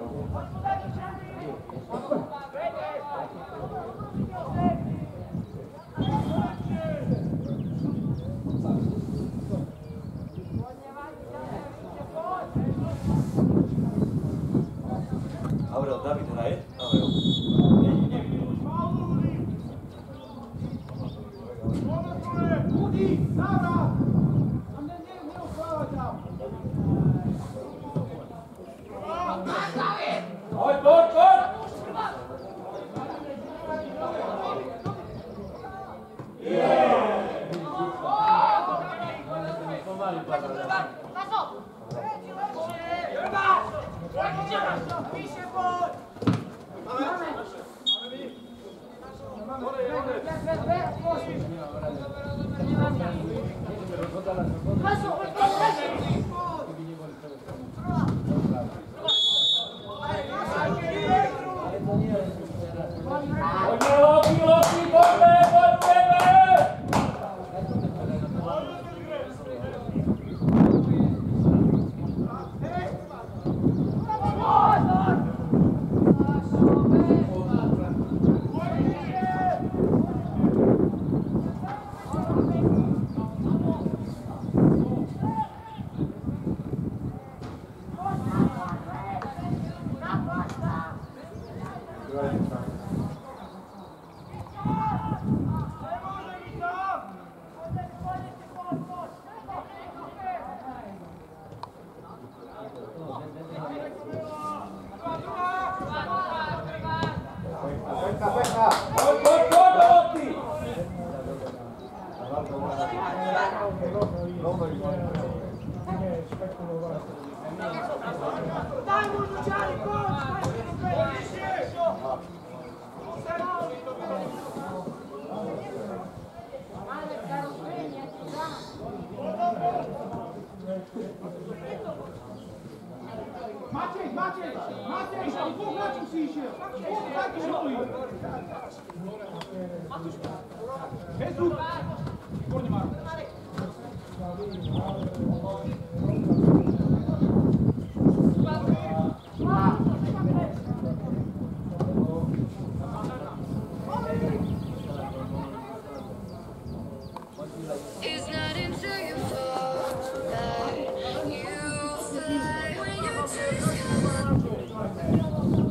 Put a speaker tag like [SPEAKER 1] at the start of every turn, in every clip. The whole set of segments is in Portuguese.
[SPEAKER 1] Вот сюда,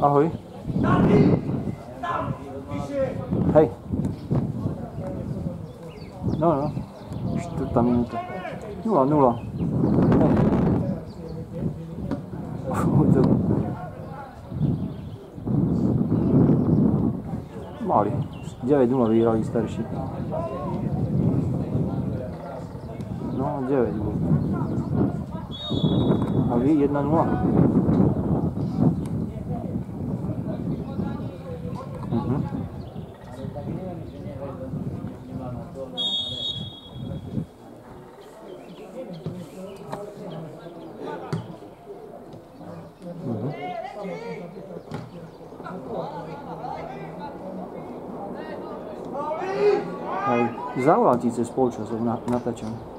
[SPEAKER 2] Ahoj. Hej. No, no. Čtvrtá minuta. Nula, nula. Mali. 9-0 vyhrali starší. No, 9 A vy 1-0. Matic ze społeczność, not na pleciach.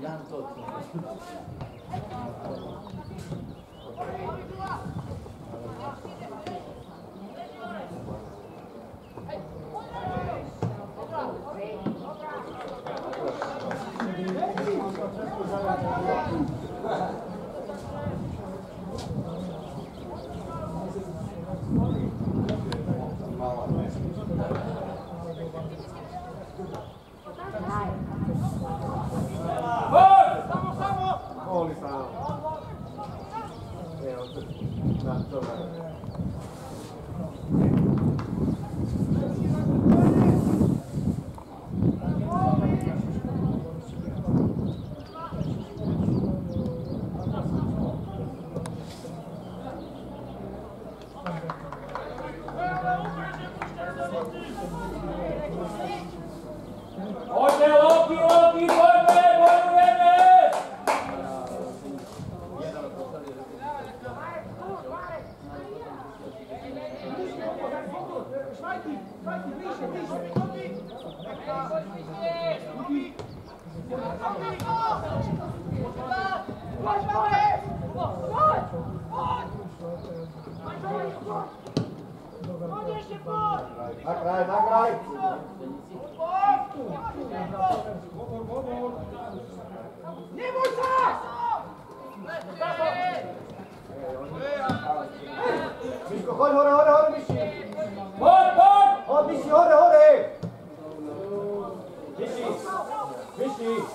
[SPEAKER 2] Jan Totti.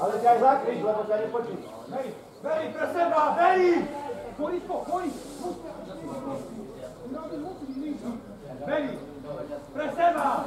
[SPEAKER 3] Ale cię jak zakryć, lewo cię nie pociągnął. Hej, hej, preseba, hej! Koń, koń! Beli! Preseba!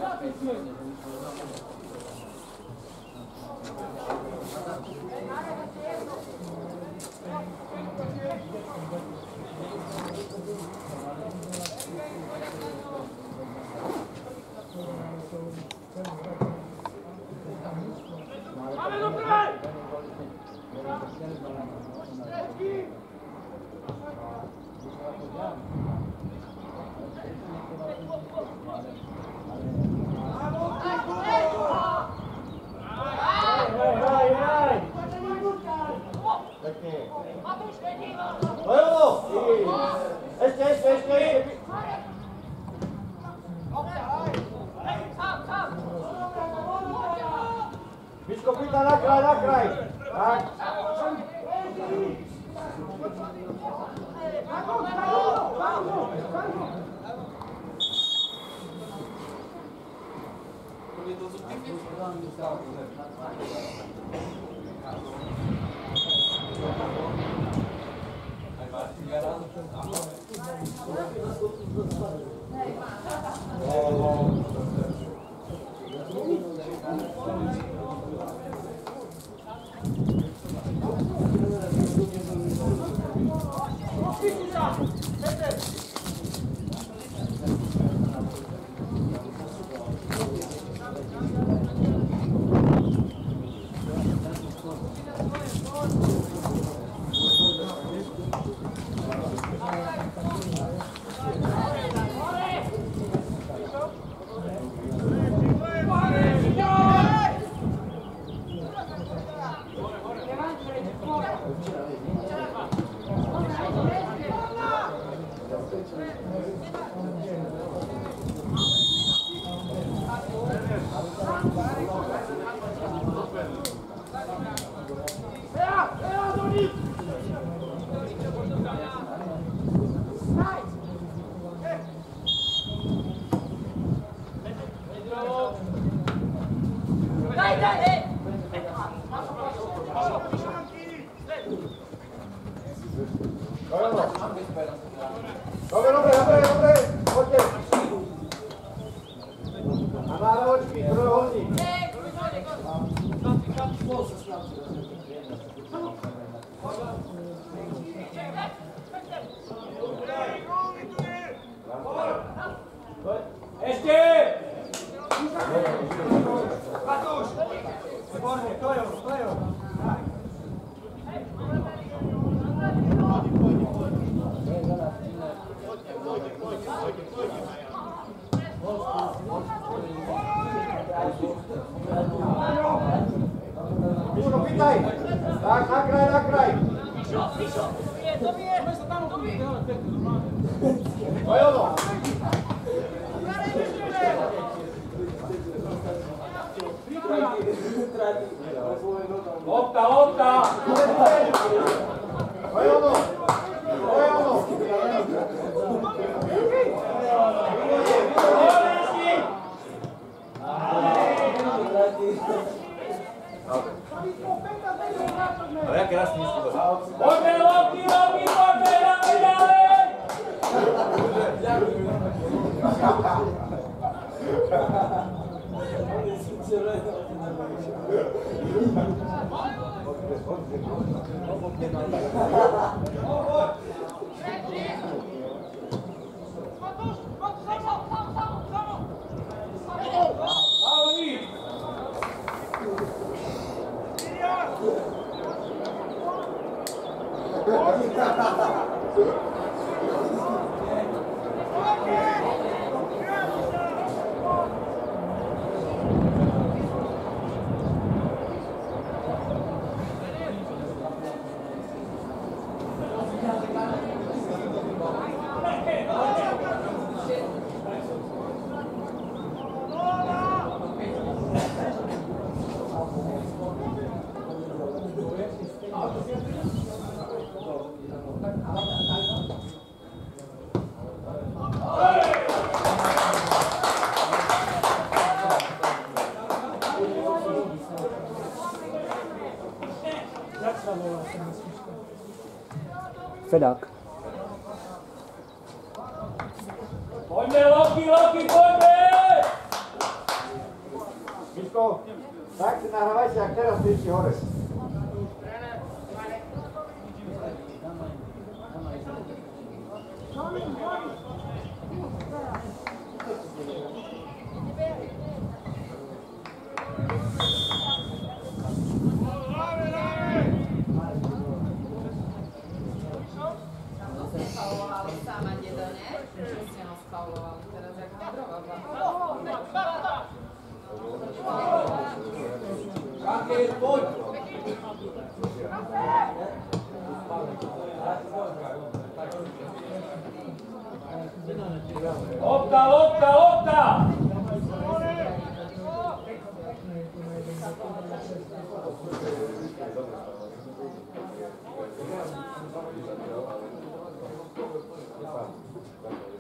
[SPEAKER 1] Raquel, oito.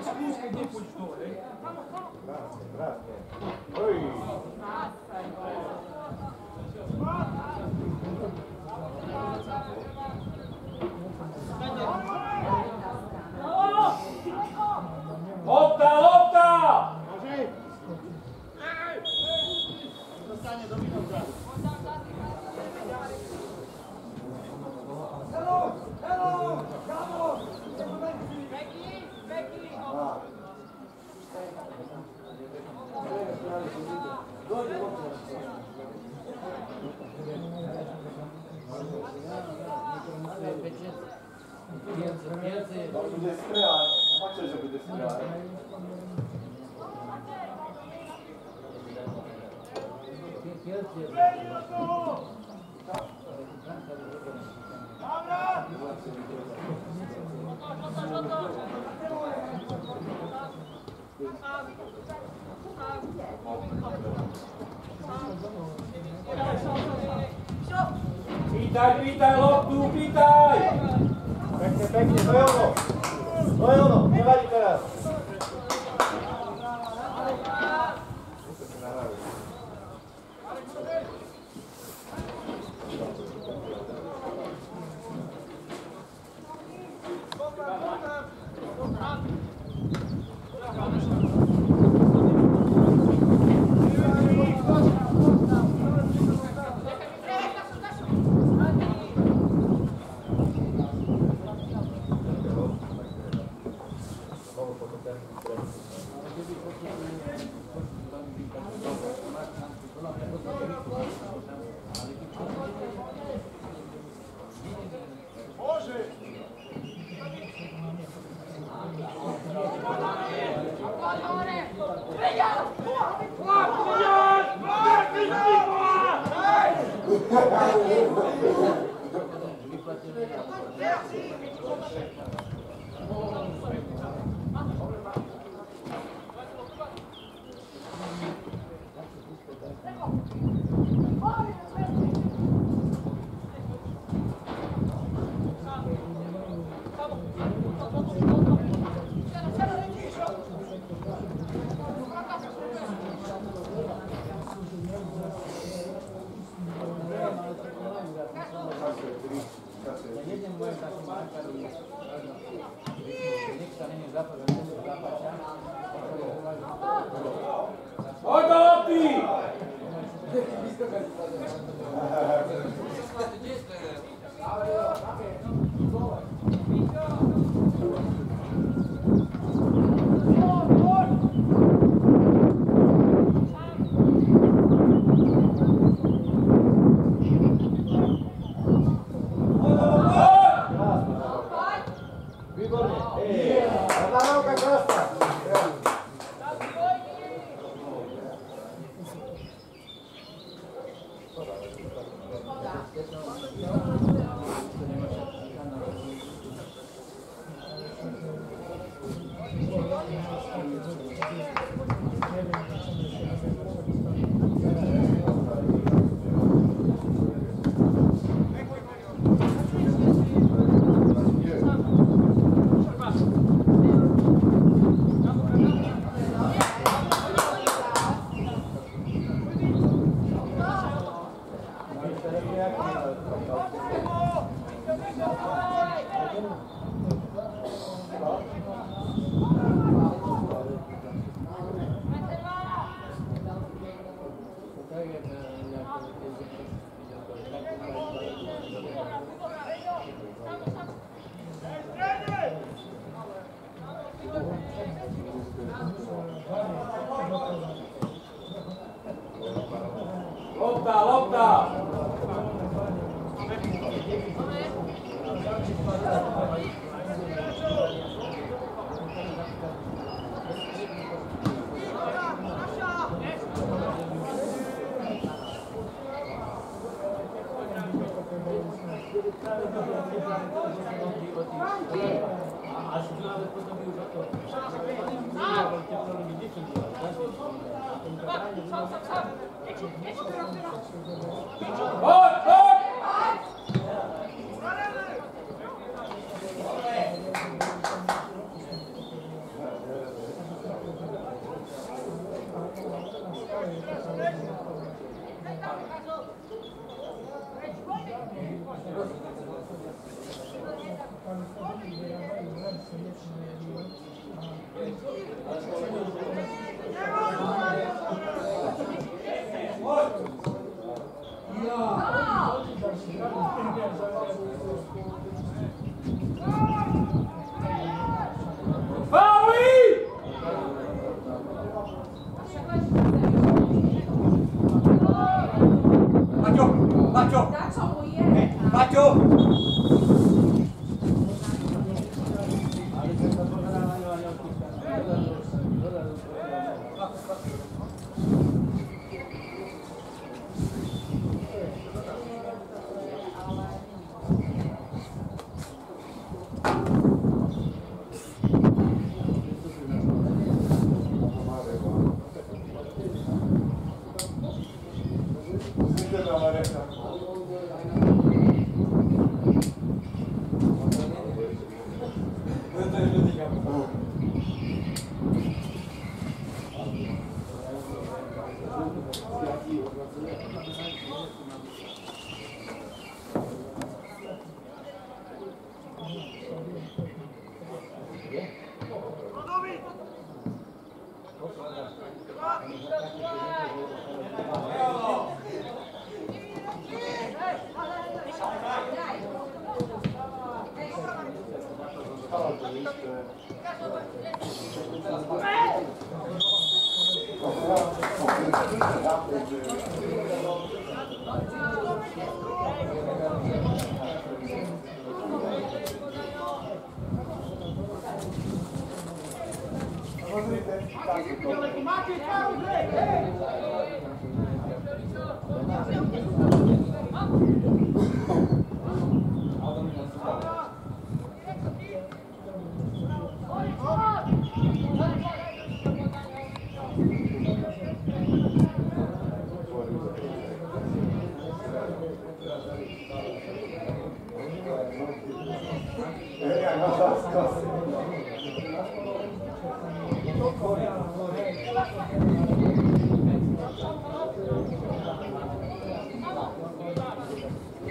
[SPEAKER 1] Scusi, che pulsore. Grazie, grazie. descrear. Uma coisa de descrear.
[SPEAKER 4] Pitaj, pitaj, loptu, pitaj!
[SPEAKER 3] Pekne, pekne, do Nueve uno, nueve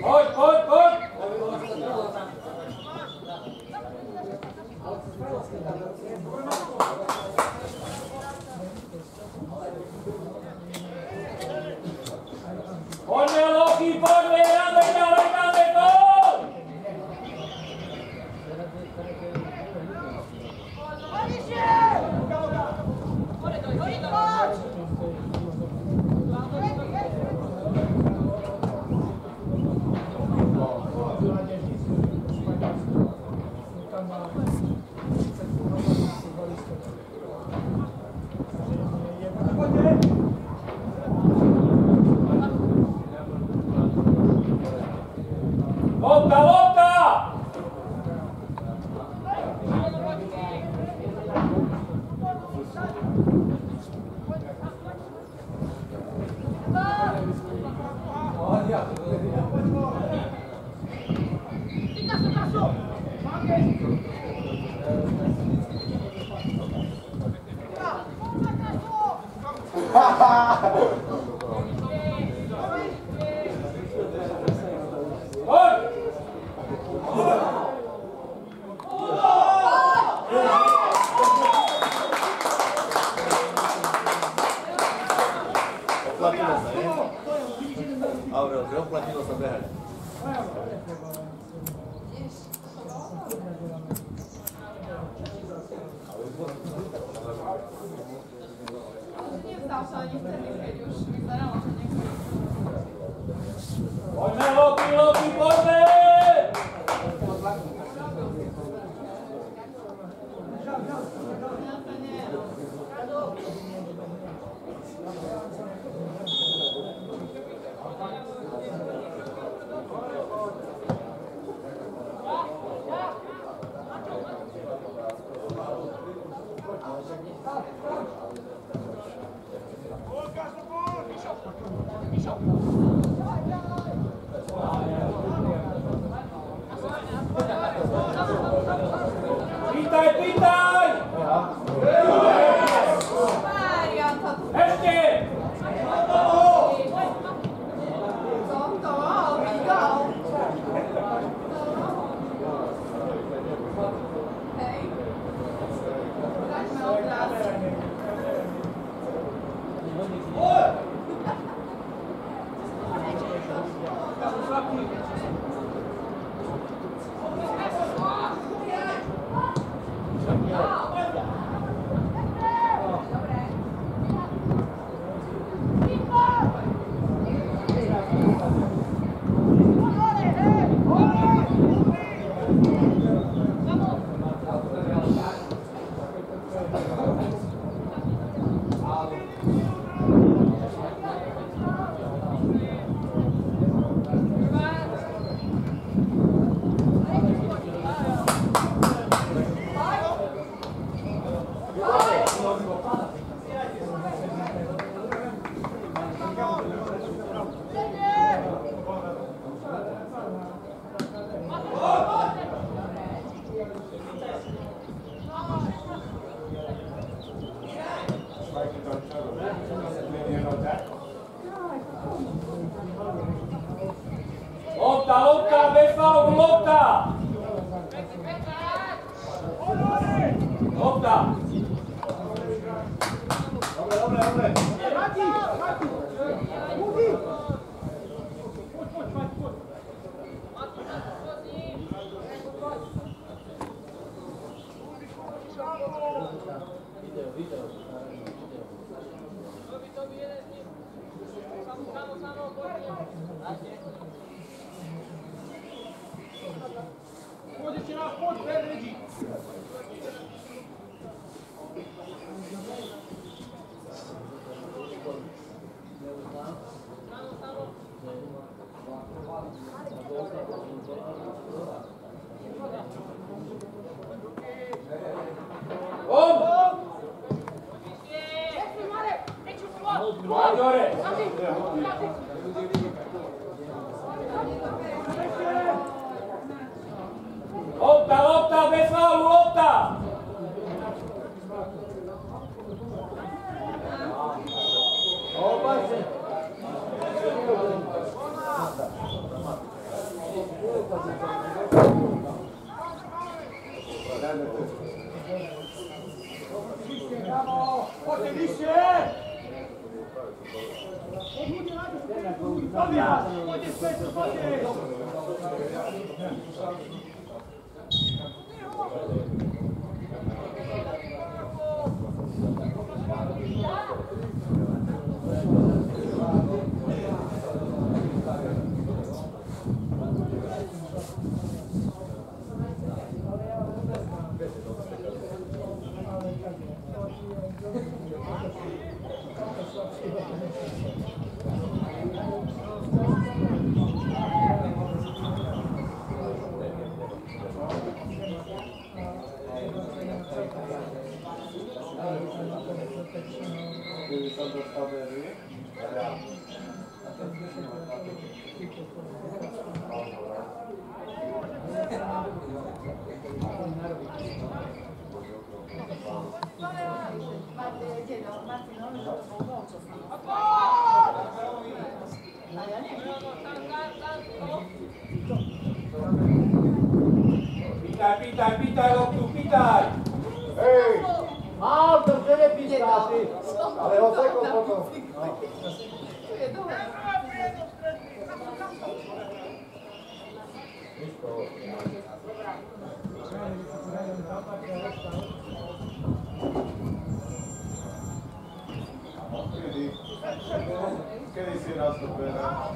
[SPEAKER 4] Hold, hold. ハハハハ! Dobra! Dobra!
[SPEAKER 3] Dobra.
[SPEAKER 1] Odjedź, odjedź, odjedź!
[SPEAKER 4] Pita, pita, pita, loptu, pitaj!
[SPEAKER 3] Ej, auto, gdzie nie pita, ty? Ale oseko po to. Nisko.
[SPEAKER 1] querem ser à Severa.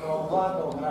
[SPEAKER 3] Trovado un.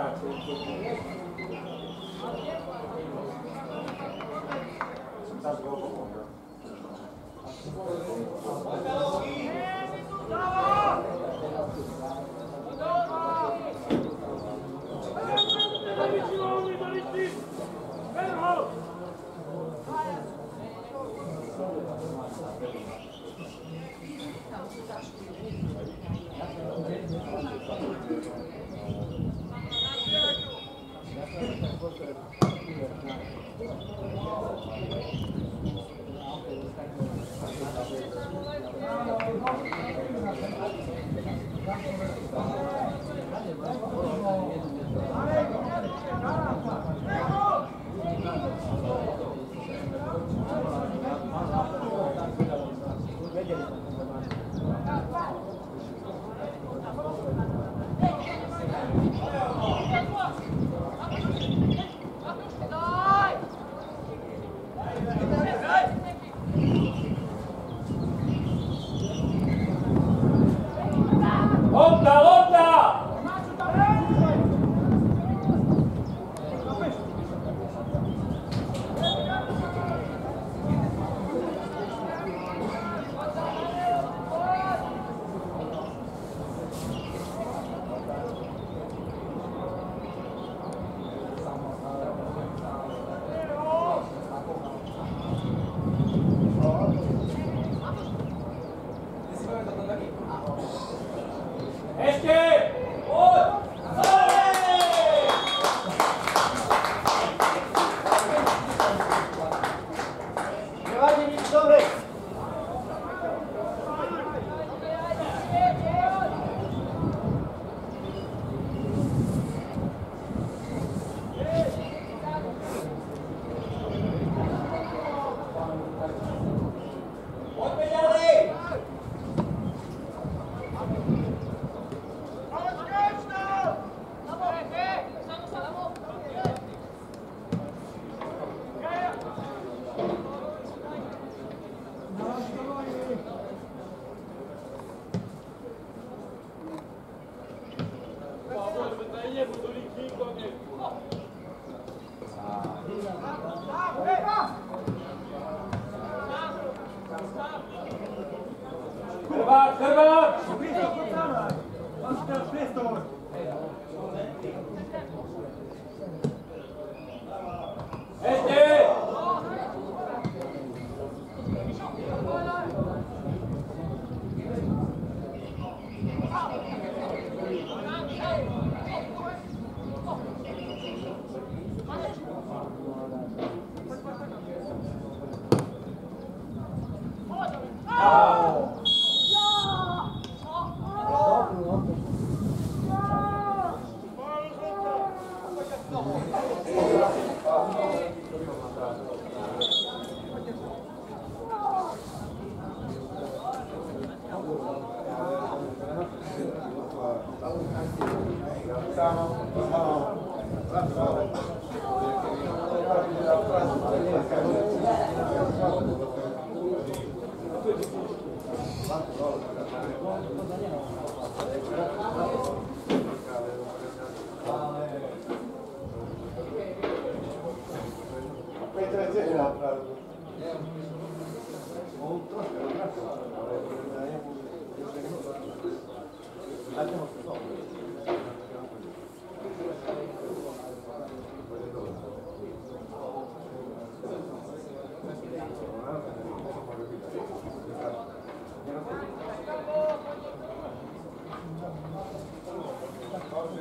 [SPEAKER 4] Es que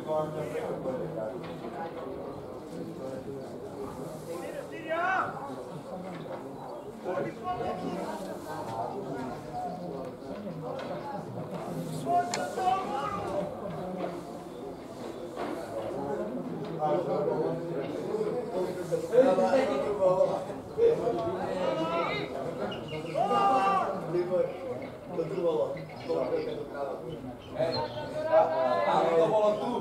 [SPEAKER 1] To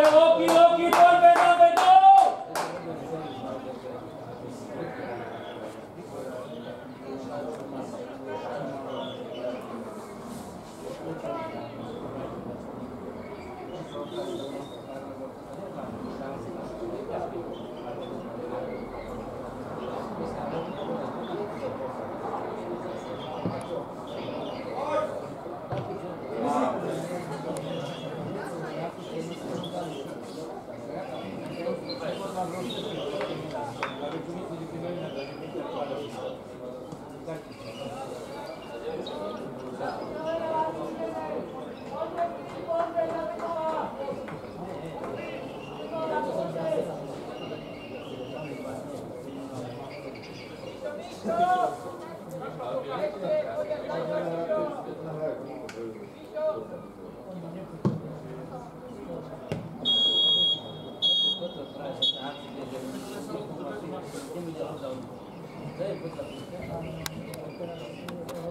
[SPEAKER 4] Pero,